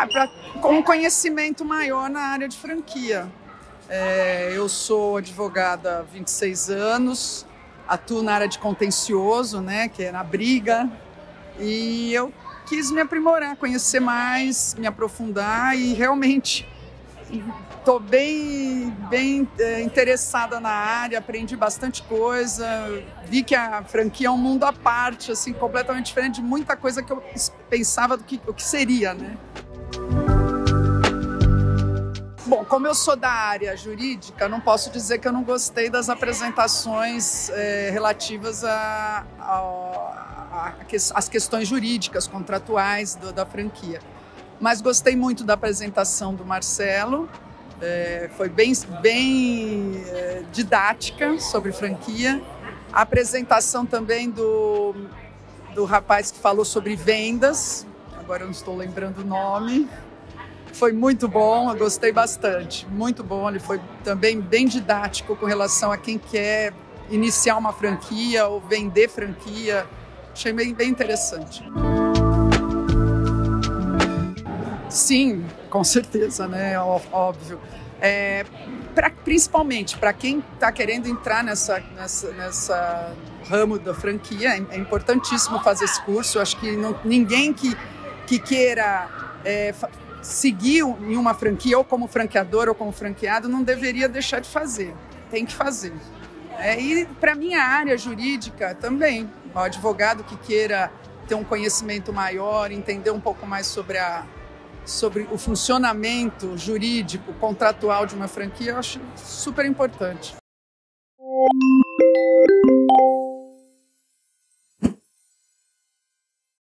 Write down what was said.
Ah, pra, com um conhecimento maior na área de franquia. É, eu sou advogada há 26 anos, atuo na área de contencioso, né, que é na briga, e eu quis me aprimorar, conhecer mais, me aprofundar e realmente estou bem, bem é, interessada na área, aprendi bastante coisa, vi que a franquia é um mundo à parte, assim, completamente diferente de muita coisa que eu pensava do que, o que seria, né? Bom, como eu sou da área jurídica, não posso dizer que eu não gostei das apresentações é, relativas a, a, a, as questões jurídicas, contratuais do, da franquia. Mas gostei muito da apresentação do Marcelo, é, foi bem, bem é, didática sobre franquia. A apresentação também do, do rapaz que falou sobre vendas, agora eu não estou lembrando o nome foi muito bom, eu gostei bastante, muito bom. Ele foi também bem didático com relação a quem quer iniciar uma franquia ou vender franquia. Achei bem, bem interessante. Sim, com certeza, né? Óbvio. É, pra, principalmente para quem está querendo entrar nessa, nessa, nessa ramo da franquia, é, é importantíssimo fazer esse curso. Eu acho que não, ninguém que, que queira é, seguir em uma franquia, ou como franqueador ou como franqueado, não deveria deixar de fazer. Tem que fazer. É, e para minha área jurídica também, o advogado que queira ter um conhecimento maior, entender um pouco mais sobre, a, sobre o funcionamento jurídico, contratual de uma franquia, eu acho super importante.